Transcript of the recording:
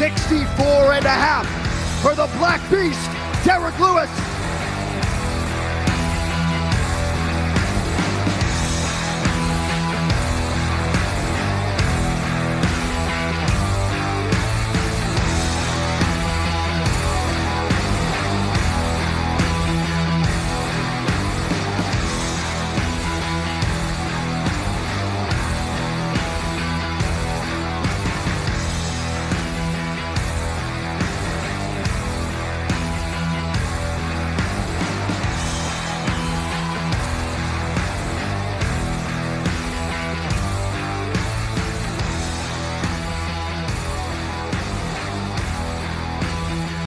64 and a half for the Black Beast, Derek Lewis.